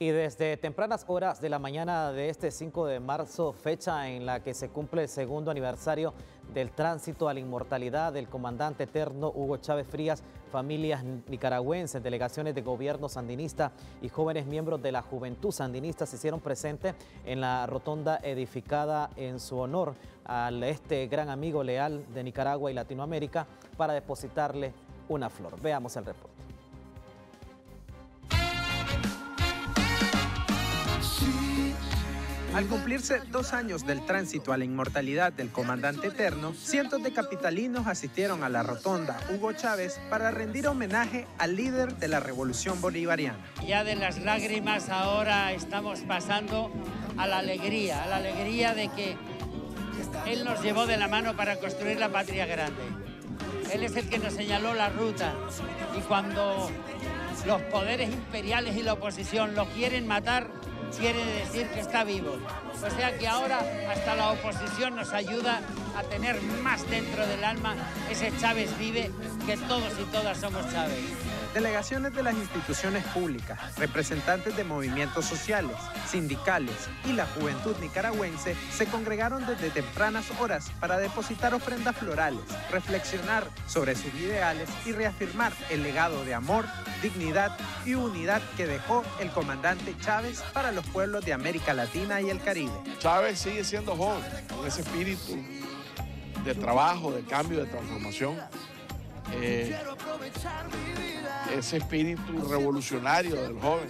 Y desde tempranas horas de la mañana de este 5 de marzo, fecha en la que se cumple el segundo aniversario del tránsito a la inmortalidad del comandante eterno Hugo Chávez Frías, familias nicaragüenses, delegaciones de gobierno sandinista y jóvenes miembros de la juventud sandinista se hicieron presentes en la rotonda edificada en su honor a este gran amigo leal de Nicaragua y Latinoamérica para depositarle una flor. Veamos el reporte. Al cumplirse dos años del tránsito a la inmortalidad del comandante eterno, cientos de capitalinos asistieron a la rotonda Hugo Chávez para rendir homenaje al líder de la revolución bolivariana. Ya de las lágrimas ahora estamos pasando a la alegría, a la alegría de que él nos llevó de la mano para construir la patria grande. Él es el que nos señaló la ruta y cuando los poderes imperiales y la oposición lo quieren matar, quiere decir que está vivo. O sea que ahora hasta la oposición nos ayuda a tener más dentro del alma ese Chávez vive que todos y todas somos Chávez. Delegaciones de las instituciones públicas, representantes de movimientos sociales, sindicales y la juventud nicaragüense se congregaron desde tempranas horas para depositar ofrendas florales, reflexionar sobre sus ideales y reafirmar el legado de amor, dignidad y unidad que dejó el comandante Chávez para los pueblos de América Latina y el Caribe. Chávez sigue siendo joven, con ese espíritu de trabajo, de cambio, de transformación. Eh, ese espíritu revolucionario del joven,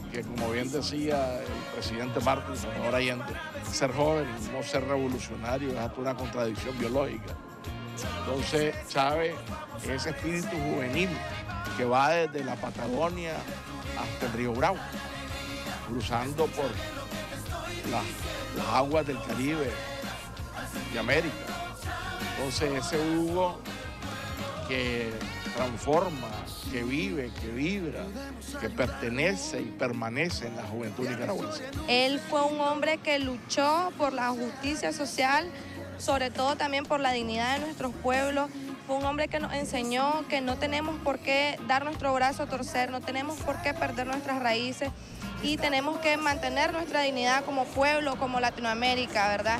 porque como bien decía el presidente Martín ahora Allende, ser joven y no ser revolucionario es una contradicción biológica. Entonces Chávez, ese espíritu juvenil que va desde la Patagonia hasta el río Bravo, cruzando por las aguas del Caribe de América. Entonces ese Hugo que transforma, que vive, que vibra, que pertenece y permanece en la juventud nicaragüense. Él fue un hombre que luchó por la justicia social, sobre todo también por la dignidad de nuestros pueblos. Fue un hombre que nos enseñó que no tenemos por qué dar nuestro brazo a torcer, no tenemos por qué perder nuestras raíces y tenemos que mantener nuestra dignidad como pueblo, como Latinoamérica, ¿verdad?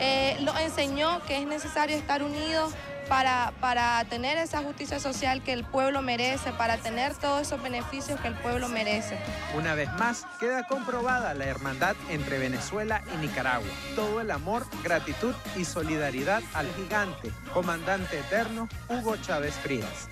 Eh, nos enseñó que es necesario estar unidos para, para tener esa justicia social que el pueblo merece, para tener todos esos beneficios que el pueblo merece. Una vez más, queda comprobada la hermandad entre Venezuela y Nicaragua. Todo el amor, gratitud y solidaridad al gigante, comandante eterno Hugo Chávez Frías.